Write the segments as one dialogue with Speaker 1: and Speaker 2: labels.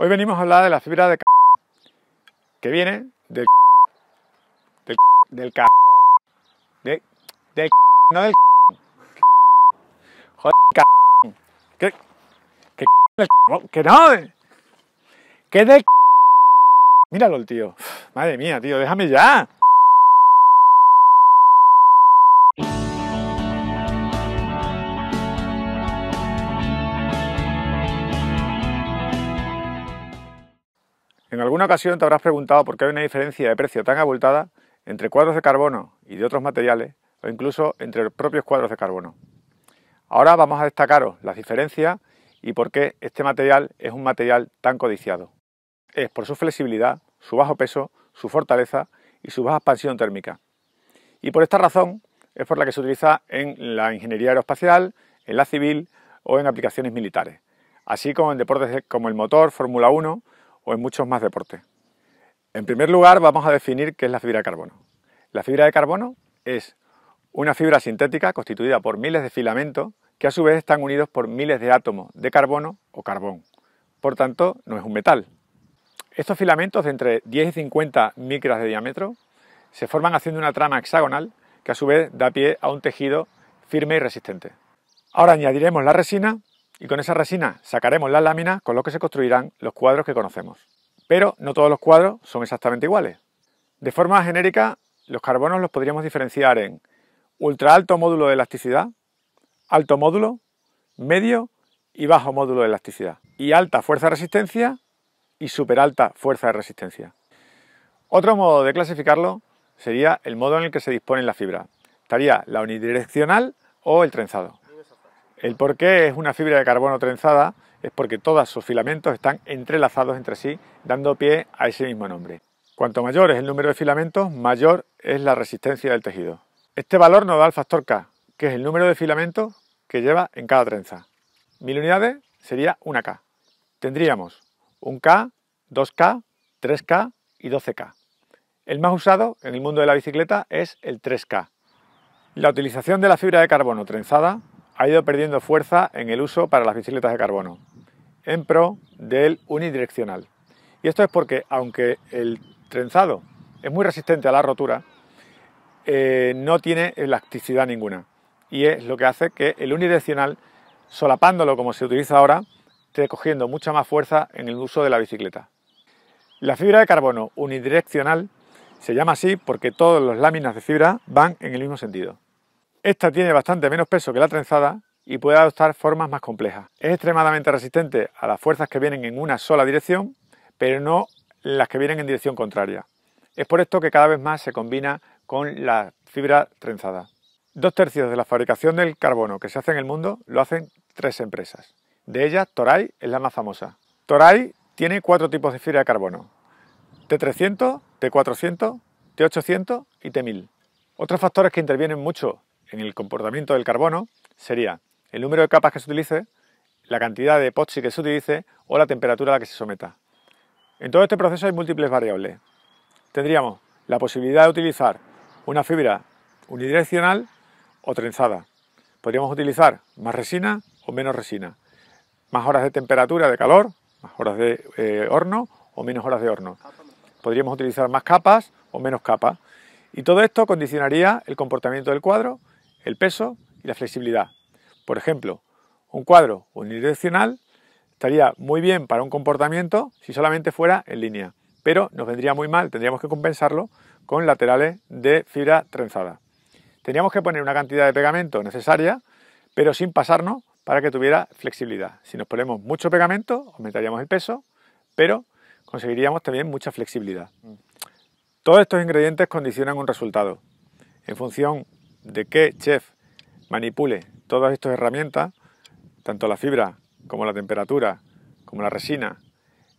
Speaker 1: Hoy venimos a hablar de la fibra de que viene del del, del carbón, de, del no del joder, que que que no, que del míralo el tío, madre mía, tío, déjame ya. En alguna ocasión te habrás preguntado por qué hay una diferencia de precio tan abultada entre cuadros de carbono y de otros materiales, o incluso entre los propios cuadros de carbono. Ahora vamos a destacaros las diferencias y por qué este material es un material tan codiciado. Es por su flexibilidad, su bajo peso, su fortaleza y su baja expansión térmica. Y por esta razón es por la que se utiliza en la ingeniería aeroespacial, en la civil o en aplicaciones militares, así como en deportes como el motor, Fórmula 1 o en muchos más deportes. En primer lugar, vamos a definir qué es la fibra de carbono. La fibra de carbono es una fibra sintética constituida por miles de filamentos que a su vez están unidos por miles de átomos de carbono o carbón. Por tanto, no es un metal. Estos filamentos de entre 10 y 50 micras de diámetro se forman haciendo una trama hexagonal que a su vez da pie a un tejido firme y resistente. Ahora añadiremos la resina y con esa resina sacaremos las láminas con lo que se construirán los cuadros que conocemos. Pero no todos los cuadros son exactamente iguales. De forma genérica, los carbonos los podríamos diferenciar en ultra alto módulo de elasticidad, alto módulo, medio y bajo módulo de elasticidad, y alta fuerza de resistencia y super alta fuerza de resistencia. Otro modo de clasificarlo sería el modo en el que se dispone la fibra. Estaría la unidireccional o el trenzado. El por qué es una fibra de carbono trenzada es porque todos sus filamentos están entrelazados entre sí, dando pie a ese mismo nombre. Cuanto mayor es el número de filamentos, mayor es la resistencia del tejido. Este valor nos da el factor K, que es el número de filamentos que lleva en cada trenza. Mil unidades sería una K. Tendríamos un K, 2K, 3K y 12K. El más usado en el mundo de la bicicleta es el 3K. La utilización de la fibra de carbono trenzada ha ido perdiendo fuerza en el uso para las bicicletas de carbono, en pro del unidireccional. Y esto es porque, aunque el trenzado es muy resistente a la rotura, eh, no tiene elasticidad ninguna. Y es lo que hace que el unidireccional, solapándolo como se utiliza ahora, esté cogiendo mucha más fuerza en el uso de la bicicleta. La fibra de carbono unidireccional se llama así porque todas las láminas de fibra van en el mismo sentido. Esta tiene bastante menos peso que la trenzada y puede adoptar formas más complejas. Es extremadamente resistente a las fuerzas que vienen en una sola dirección, pero no las que vienen en dirección contraria. Es por esto que cada vez más se combina con la fibra trenzada. Dos tercios de la fabricación del carbono que se hace en el mundo lo hacen tres empresas. De ellas, Toray es la más famosa. Toray tiene cuatro tipos de fibra de carbono. T300, T400, T800 y T1000. Otros factores que intervienen mucho en el comportamiento del carbono sería el número de capas que se utilice, la cantidad de epoxi que se utilice o la temperatura a la que se someta. En todo este proceso hay múltiples variables. Tendríamos la posibilidad de utilizar una fibra unidireccional o trenzada. Podríamos utilizar más resina o menos resina. Más horas de temperatura, de calor, más horas de eh, horno o menos horas de horno. Podríamos utilizar más capas o menos capas. Y todo esto condicionaría el comportamiento del cuadro el peso y la flexibilidad. Por ejemplo, un cuadro unidireccional estaría muy bien para un comportamiento si solamente fuera en línea, pero nos vendría muy mal, tendríamos que compensarlo con laterales de fibra trenzada. Tendríamos que poner una cantidad de pegamento necesaria, pero sin pasarnos para que tuviera flexibilidad. Si nos ponemos mucho pegamento, aumentaríamos el peso, pero conseguiríamos también mucha flexibilidad. Todos estos ingredientes condicionan un resultado. En función de que Chef manipule todas estas herramientas, tanto la fibra como la temperatura, como la resina,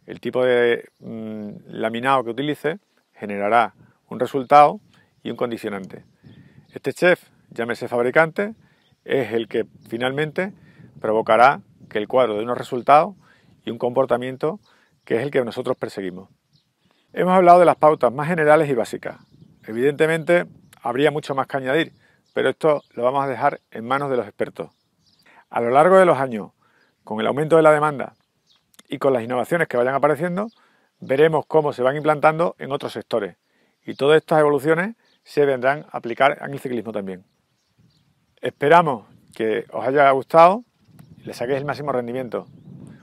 Speaker 1: el tipo de mm, laminado que utilice, generará un resultado y un condicionante. Este chef, llámese fabricante, es el que finalmente provocará que el cuadro dé unos resultados y un comportamiento que es el que nosotros perseguimos. Hemos hablado de las pautas más generales y básicas. Evidentemente, habría mucho más que añadir, pero esto lo vamos a dejar en manos de los expertos. A lo largo de los años, con el aumento de la demanda y con las innovaciones que vayan apareciendo, veremos cómo se van implantando en otros sectores. Y todas estas evoluciones se vendrán a aplicar en el ciclismo también. Esperamos que os haya gustado y le saquéis el máximo rendimiento.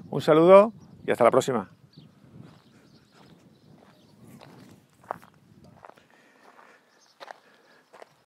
Speaker 1: Un saludo y hasta la próxima.